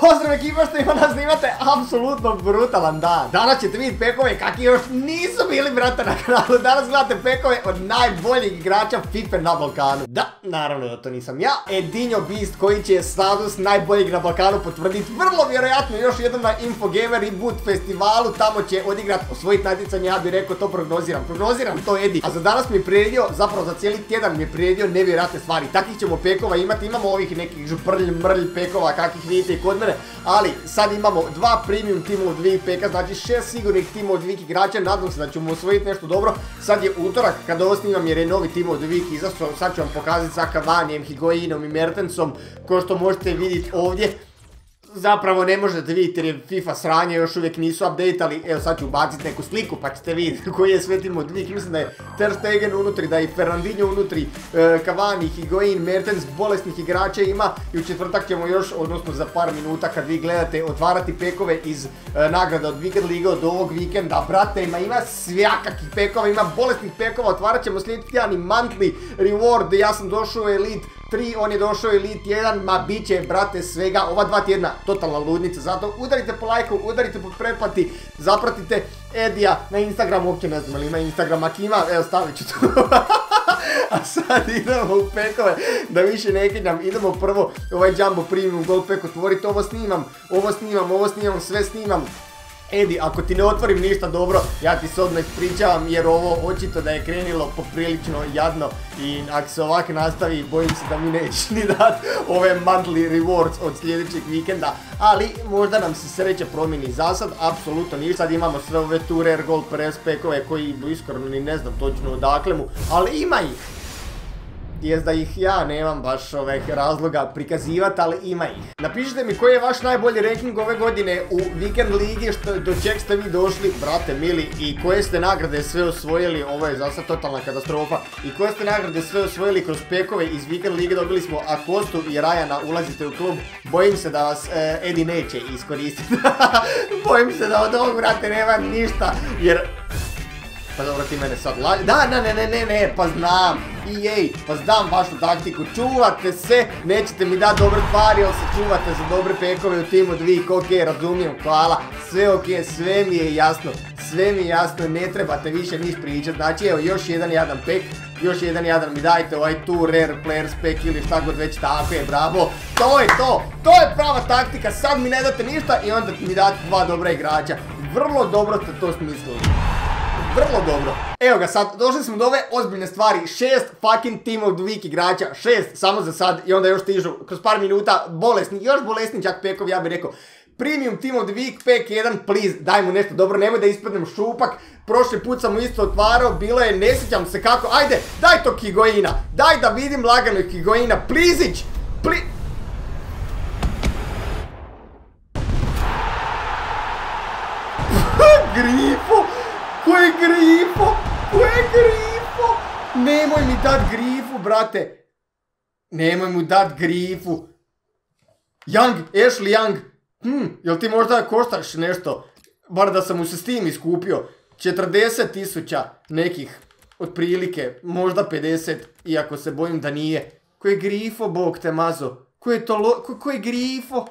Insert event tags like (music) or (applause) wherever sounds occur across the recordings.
Pozdrav ekipa što ima nas snimate, apsolutno brutalan dan. Danas ćete vidjeti pekove kakvi još nisu bili brate na kanalu. Danas gledate pekove od najboljih igrača FIFA na Balkanu. Da, naravno da to nisam ja. Edinjo Beast koji će status najboljeg na Balkanu potvrditi vrlo vjerojatno još jednom na Infogamer Reboot festivalu. Tamo će odigrat osvojiti natjecanje, ja bih rekao to prognoziram. Prognoziram to Edi. A za danas mi je priredio, zapravo za cijeli tjedan mi je priredio nevjerojatne stvari. Takvih ćemo pekova imati, imamo ovih nekih župrlj, mrlj pekova kakvih vidite i kod mene. Ali sad imamo dva premium timova od Vik peka, znači šest sigurnih timova od Vik igrača. Nadam se da ćemo osvojiti nešto dobro. Sad je utorak kad ovo snimam jer je novi tim od izašao. Sad ću vam pokazati sa Cavanijem, Higuainom i Mertensom. Ko što možete vidjeti ovdje zapravo ne možete vidjeti jer je FIFA sranje, još uvijek nisu updateali. Evo sad ću ubaciti neku sliku pa ćete vidjeti (laughs) koji je sve tim od njih. Mislim da je Ter Stegen unutri, da je Fernandinho unutri, e, Cavani, Higuain, Mertens, bolesnih igrača ima. I u četvrtak ćemo još, odnosno za par minuta kad vi gledate, otvarati pekove iz e, nagrada od Weekend Liga od ovog vikenda. Brate, ima, ima svajakakih pekova, ima bolesnih pekova, otvarat ćemo sljedeći tjedan i monthly reward. Ja sam došao u Elite 3, on je došao Elite 1, ma bit će, brate, svega, ova dva tjedna, totalna ludnica, zato udarite po lajku, udarite po pretplati, zapratite Edija na Instagramu, uopće ne znam ali ima Instagram, ako ima, evo stavit ću tu. (laughs) A sad idemo u pekove, da više ne kinjam, idemo prvo ovaj Jumbo Premium Gold Pack otvoriti, ovo snimam, ovo snimam, ovo snimam, sve snimam, Edi, ako ti ne otvorim ništa dobro, ja ti se odmah ispričavam jer ovo očito da je krenilo poprilično jadno i ako se ovako nastavi bojim se da mi nećeš ni dat ove monthly rewards od sljedećeg vikenda, ali možda nam se sreća promijeni za sad, apsolutno ništa, sad imamo sve ove tu rare gold press pekove koji iskreno ni ne znam točno odakle mu, ali ima ih, jest da ih ja nemam baš ovih razloga prikazivati, ali ima ih. Napišite mi koji je vaš najbolji ranking ove godine u Weekend Ligi, što, do čeg ste vi došli, brate mili, i koje ste nagrade sve osvojili, ovo je za sad totalna katastrofa, i koje ste nagrade sve osvojili kroz pekove iz Weekend Lige, dobili smo Akostu i Rajana, ulazite u klub, bojim se da vas e, Edi neće iskoristiti. (laughs) bojim se da od ovog, brate, nema ništa, jer pa dobro ti mene sad laži. Da, ne, ne, ne, ne, ne, pa znam. EA, pa znam vašu taktiku. Čuvate se, nećete mi dati dobre stvari, ali se čuvate za dobre pekove u timu dvijek. Ok, razumijem, hvala. Sve ok, sve mi je jasno. Sve mi je jasno, ne trebate više niš pričat. Znači, evo, još jedan jadan pek. Još jedan jadan mi dajte ovaj tu rare players pack ili šta god već tako je, bravo. To je to, to je prava taktika, sad mi ne date ništa i onda mi date dva dobra igrača. Vrlo dobro ste to smislili vrlo dobro. Evo ga sad, došli smo do ove ozbiljne stvari. Šest fucking Team of the Week igrača. Šest samo za sad i onda još stižu kroz par minuta bolesni, još bolesni čak pekov, ja bih rekao. Premium Team of the Week, pek 1, please, daj mu nešto dobro, nemoj da ispadnem šupak. Prošli put sam mu isto otvarao, bilo je, ne sjećam se kako, ajde, daj to Kigoina, daj da vidim lagano Kigoina, plizić, pli... (laughs) Grifo! Ko je grifo? Ko je grifo? Nemoj mi dat grifu, brate. Nemoj mu dat grifu. Young, Ashley Young. Hm, jel ti možda koštaš nešto? Bar da sam mu se s tim iskupio. 40 tisuća nekih, otprilike, možda 50, iako se bojim da nije. Ko je grifo, bog te mazo? Ko je to lo... Ko, je grifo?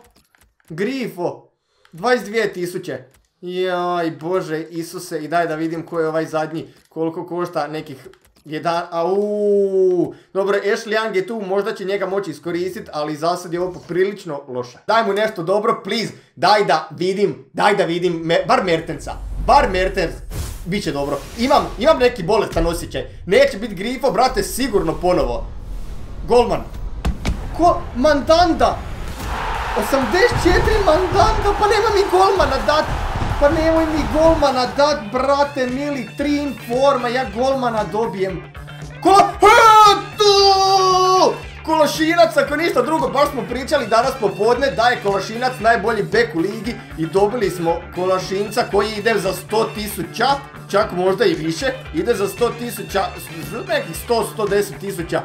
Grifo. 22 tisuće. Jaj, Bože, Isuse, i daj da vidim ko je ovaj zadnji, koliko košta nekih jedan, auuu, dobro, Ashley Young je tu, možda će njega moći iskoristiti, ali za sad je ovo poprilično loše. Daj mu nešto dobro, please, daj da vidim, daj da vidim, bar Mertensa, bar Mertens, bit će dobro. Imam, imam neki bolestan osjećaj, neće biti grifo, brate, sigurno ponovo. Golman. Ko? Mandanda! 84 Mandanda, pa nema mi golmana dati. Pa nemoj mi golmana dat, brate, mili, tri informa, ja golmana dobijem. Kolo... Kološinac, ako ništa drugo, baš smo pričali danas popodne da je Kološinac najbolji bek u ligi i dobili smo Kološinca koji ide za 100 tisuća, čak možda i više, ide za 100 tisuća, nekih 100-110 tisuća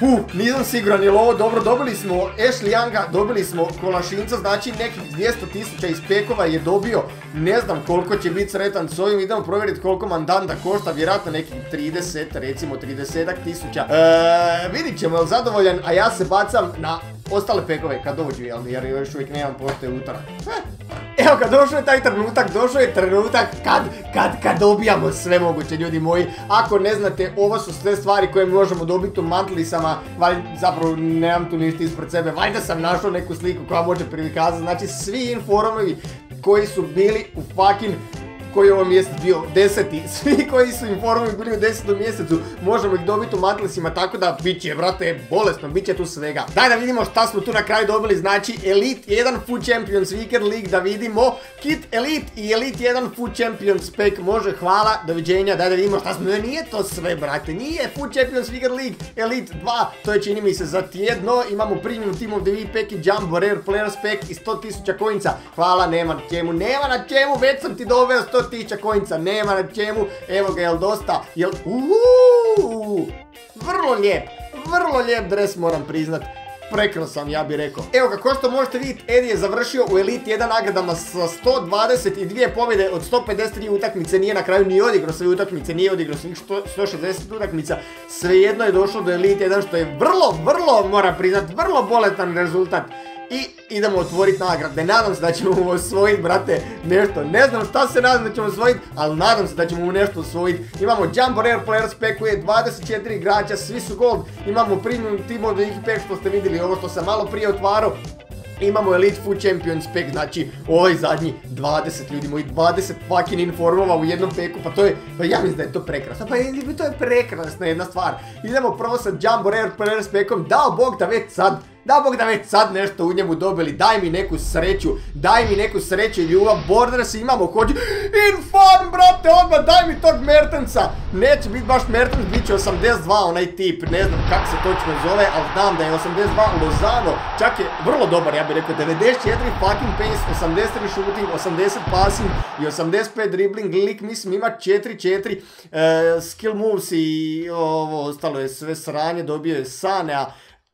Huh, nisam siguran je ovo dobro, dobili smo Ashley Younga, dobili smo Kolašinca, znači nekih 200 tisuća iz pekova je dobio, ne znam koliko će biti sretan s ovim, idemo provjeriti koliko mandanda košta, vjerojatno nekih 30, recimo 30 tisuća. E, vidit ćemo, je zadovoljan, a ja se bacam na ostale pekove kad dođu, jer još uvijek nemam pošto utorak. Evo kad došao je taj trenutak, došao je trenutak kad, kad, kad dobijamo sve moguće ljudi moji. Ako ne znate, ovo su sve stvari koje možemo dobiti u mantlisama, valj, zapravo nemam tu ništa ispred sebe, valjda sam našao neku sliku koja može prikazati, znači svi informovi koji su bili u fucking koji je ovo mjesec bio deseti, (laughs) svi koji su informovi bili u desetom mjesecu, možemo ih dobiti u matlisima, tako da bit će, vrate, bolesno, bit će tu svega. Daj da vidimo šta smo tu na kraju dobili, znači Elite 1 Food Champions Weekend League, da vidimo. Kit Elite i Elite 1 Food Champions Pack, može, hvala, doviđenja, daj da vidimo šta smo, nije to sve, brate, nije Food Champions Weekend League, Elite 2, to je čini mi se za tjedno, imamo Premium Team of the Week Pack i Jumbo Rare Players Pack i 100.000 coinca, hvala, nema na čemu, nema na čemu, već sam ti doveo 100 tića konjica, nema na čemu, evo ga, jel dosta, jel, uuuu, vrlo lijep, vrlo lijep dres moram priznat, prekrasan ja bih rekao. Evo ga, ko što možete vidjeti, Eddie je završio u Elite 1 nagradama sa 122 pobjede od 153 utakmice, nije na kraju ni odigrao sve utakmice, nije odigrao svih 160 utakmica, svejedno je došlo do Elite 1 što je vrlo, vrlo, moram priznat, vrlo boletan rezultat. I idemo otvoriti nagrade. Nadam se da ćemo (laughs) osvojiti, brate, nešto. Ne znam šta se nadam da ćemo osvojiti, ali nadam se da ćemo nešto osvojiti. Imamo Jumbo Rare Players Pack je 24 igrača, svi su gold. Imamo Premium Team of the Pack što ste vidjeli, ovo što sam malo prije otvarao. Imamo Elite Food Champions pack, znači ovaj zadnji 20 ljudi moji, 20 fucking informova u jednom peku, pa to je, pa ja mislim da je to prekrasno, pa to je prekrasna jedna stvar. Idemo prvo sa Jumbo Rare Players packom, dao bog da već sad da bog da već sad nešto u njemu dobili, daj mi neku sreću, daj mi neku sreću i ljubav, Borders imamo, hođi, Inform brate, odmah daj mi tog Mertensa, neće biti baš Mertens, bit će 82 onaj tip, ne znam kako se točno zove, ali znam da je 82 Lozano, čak je vrlo dobar, ja bih rekao, 94 fucking pace, 83 shooting, 80 passing i 85 dribbling, lik mislim ima 4-4 e, skill moves i ovo ostalo je sve sranje, dobio je Sanea,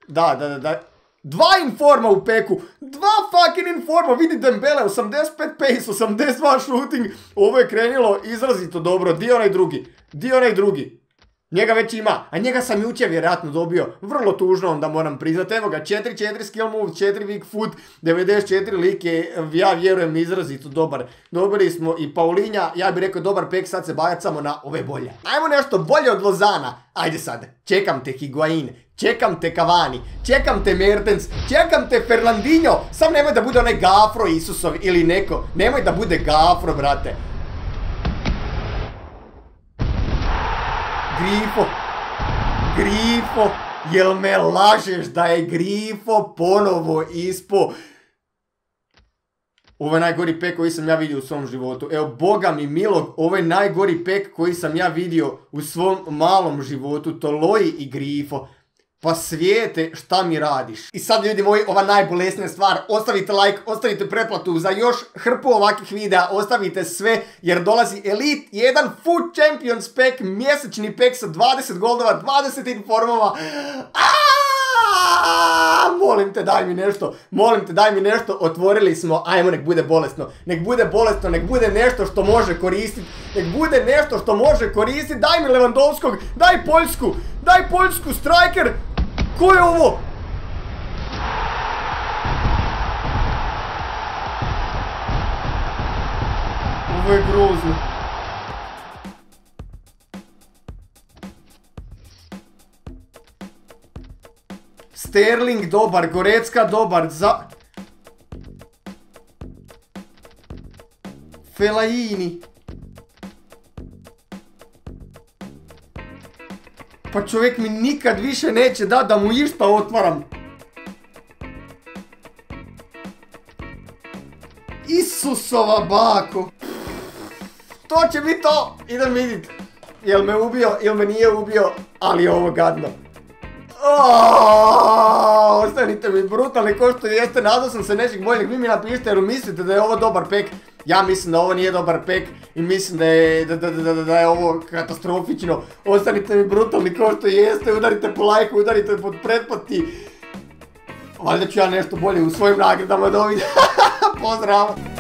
da, da, da, da, dva informa u peku. Dva fucking informa. Vidi Dembele, 85 pace, 82 shooting. Ovo je krenilo izrazito dobro. Dio onaj drugi. Dio onaj drugi. Njega već ima, a njega sam jučer vjerojatno dobio. Vrlo tužno onda moram priznati. Evo ga, 4-4 skill move, 4 weak foot, 94 lik je, ja vjerujem, izrazito dobar. Dobili smo i Paulinja, ja bih rekao dobar pek, sad se bacamo na ove bolje. Ajmo nešto bolje od Lozana. Ajde sad, čekam te Higuain, Čekam te Cavani, čekam te Mertens, čekam te Fernandinho. Sam nemoj da bude onaj Gafro Isusov ili neko. Nemoj da bude Gafro, brate. Grifo. Grifo. Jel me lažeš da je Grifo ponovo ispo? Ovo je najgori pek koji sam ja vidio u svom životu. Evo, boga mi milog, ovo je najgori pek koji sam ja vidio u svom malom životu. Toloji i Grifo. Pa svijete šta mi radiš. I sad ljudi moji, ova najbolesnija stvar, ostavite like, ostavite pretplatu za još hrpu ovakvih videa, ostavite sve jer dolazi Elite 1 Food Champions pack, mjesečni pack sa 20 goldova, 20 informova. Molim te daj mi nešto, molim te daj mi nešto, otvorili smo, ajmo nek bude bolesno, nek bude bolesno, nek bude nešto što može koristiti, nek bude nešto što može koristiti, daj mi Levandovskog, daj Poljsku, daj Poljsku, striker, ko je ovo? Ovo je grozno. Sterling dobar, Gorecka dobar, za... Felajini. Pa čovjek mi nikad više neće da da mu išta otvaram. Isusova bako. To će biti to. Idem vidit. Jel me ubio, jel me nije ubio, ali je ovo gadno. ostanite mi brutalni ko što jeste, nadao sam se nečeg boljeg, vi mi napišite jer mislite da je ovo dobar pek. Ja mislim da ovo nije dobar pek i mislim da je, da, je ovo katastrofično. Ostanite mi brutalni ko što jeste, udarite po lajku, udarite pod pretplati. Valjda ću ja nešto bolje u svojim nagradama dobiti. (laughs) Pozdrav!